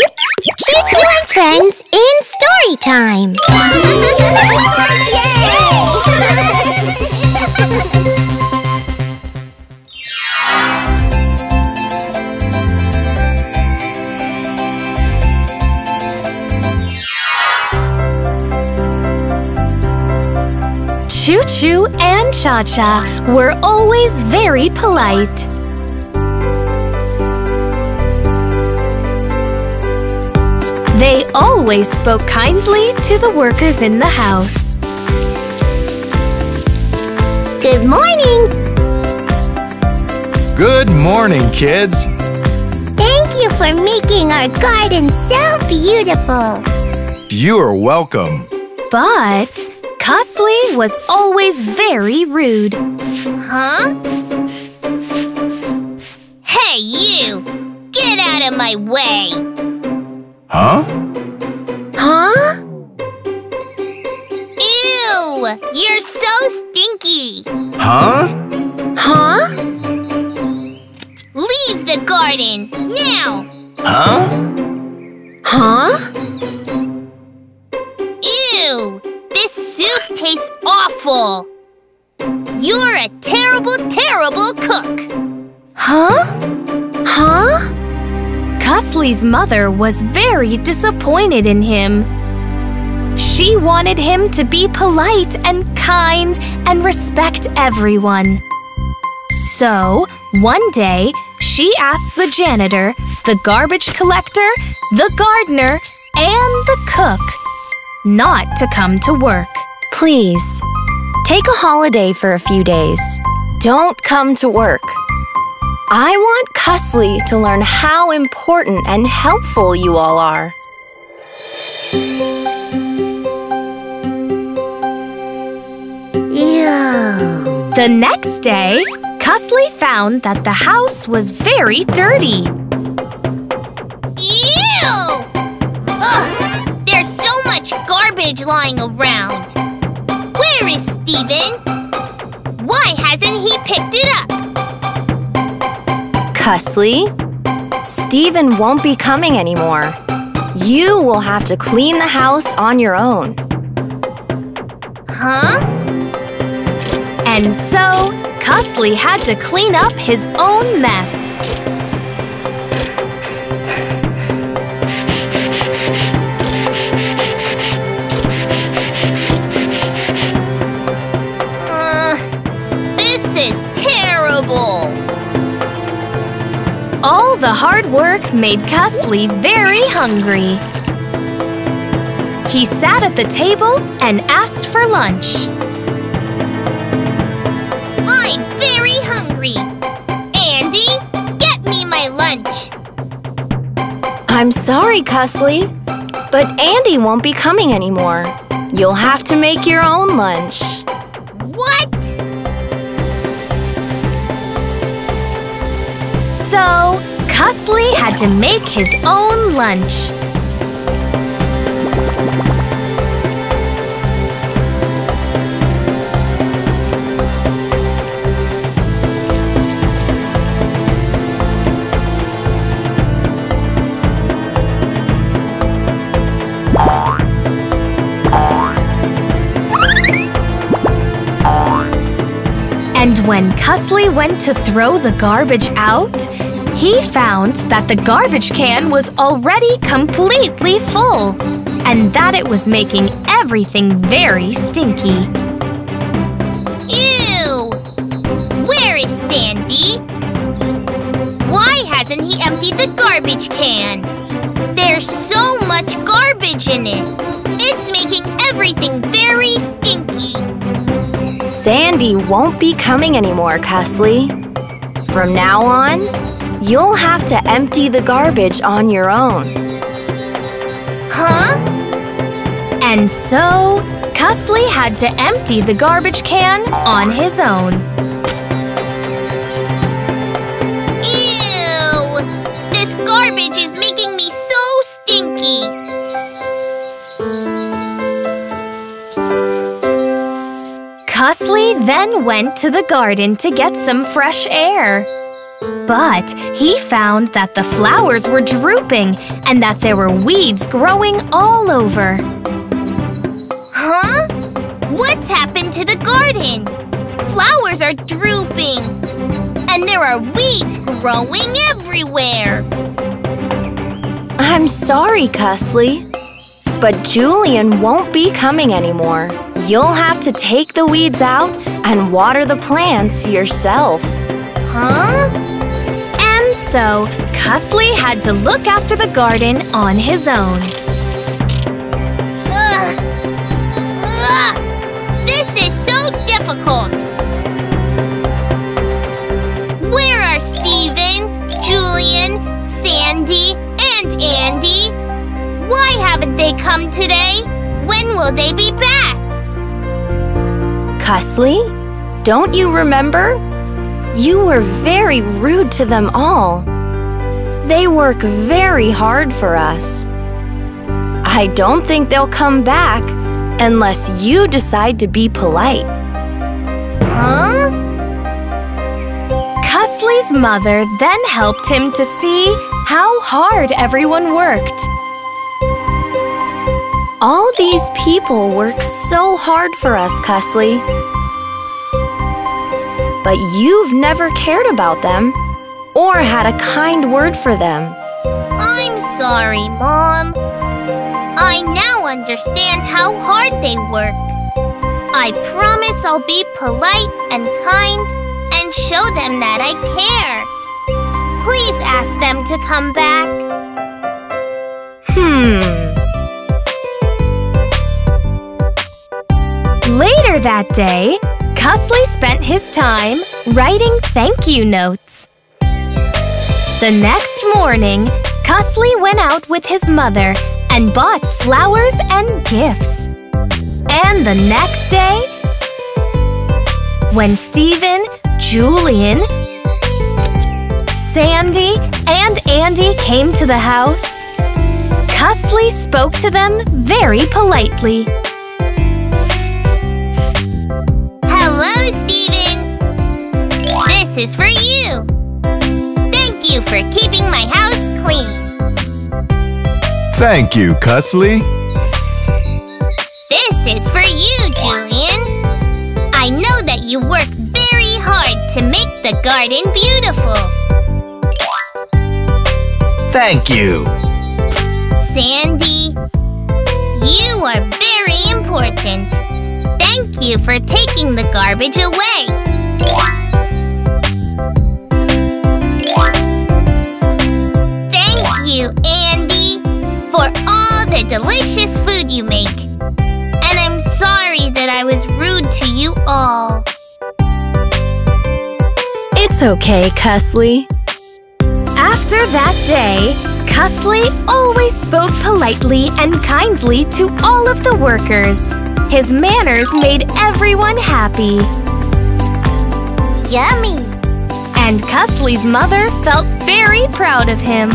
ChuChu and Friends in Story Time! ChuChu and Cha Cha were always very polite. They always spoke kindly to the workers in the house. Good morning! Good morning, kids. Thank you for making our garden so beautiful! You are welcome. But Cussly was always very rude. Huh? Hey, you! Get out of my way! Huh? Huh? Ew! You're so stinky! Huh? Huh? Leave the garden, now! Huh? Huh? Ew! This soup tastes awful! You're a terrible, terrible cook! Huh? Huh? Cussly's mother was very disappointed in him. She wanted him to be polite and kind and respect everyone. So, one day, she asked the janitor, the garbage collector, the gardener, and the cook not to come to work. Please, take a holiday for a few days. Don't come to work. I want Cussly to learn how important and helpful you all are. Ew. The next day, Cussly found that the house was very dirty. Ew! Ugh! There's so much garbage lying around. Where is Steven? Why hasn't he picked it up? Cussly, Steven won't be coming anymore. You will have to clean the house on your own. Huh? And so, Cussly had to clean up his own mess. Work made Cussly very hungry. He sat at the table and asked for lunch. I'm very hungry. Andy, get me my lunch. I'm sorry, Cussly, but Andy won't be coming anymore. You'll have to make your own lunch. What? So, Cussly had to make his own lunch. And when Cussly went to throw the garbage out, he found that the garbage can was already completely full and that it was making everything very stinky. Ew! Where is Sandy? Why hasn't he emptied the garbage can? There's so much garbage in it. It's making everything very stinky. Sandy won't be coming anymore, Cussly. From now on, you'll have to empty the garbage on your own. Huh? And so, Cussly had to empty the garbage can on his own. Ew! This garbage is making me so stinky. Cussly then went to the garden to get some fresh air. But he found that the flowers were drooping and that there were weeds growing all over. Huh? What's happened to the garden? Flowers are drooping. And there are weeds growing everywhere. I'm sorry, Cussly. But Julian won't be coming anymore. You'll have to take the weeds out and water the plants yourself. Huh? So, Cussly had to look after the garden on his own. Ugh. Ugh. This is so difficult. Where are Steven, Julian, Sandy, and Andy? Why haven't they come today? When will they be back? Cussly, don't you remember? You were very rude to them all. They work very hard for us. I don't think they'll come back unless you decide to be polite. Huh? Cussly's mother then helped him to see how hard everyone worked. All these people work so hard for us, Cussly. But you've never cared about them or had a kind word for them. I'm sorry, Mom. I now understand how hard they work. I promise I'll be polite and kind and show them that I care. Please ask them to come back. Hmm. Later that day, Cussly spent his time writing thank you notes. The next morning, Cussly went out with his mother and bought flowers and gifts. And the next day, when Steven, Julian, Sandy, and Andy came to the house, Cussly spoke to them very politely. This is for you. Thank you for keeping my house clean. Thank you, Cussly. This is for you, Julian. I know that you work very hard to make the garden beautiful. Thank you. Sandy, you are very important. Thank you for taking the garbage away. The delicious food you make. And I'm sorry that I was rude to you all. It's okay, Cussly. After that day, Cussly always spoke politely and kindly to all of the workers. His manners made everyone happy. Yummy! And Cussly's mother felt very proud of him.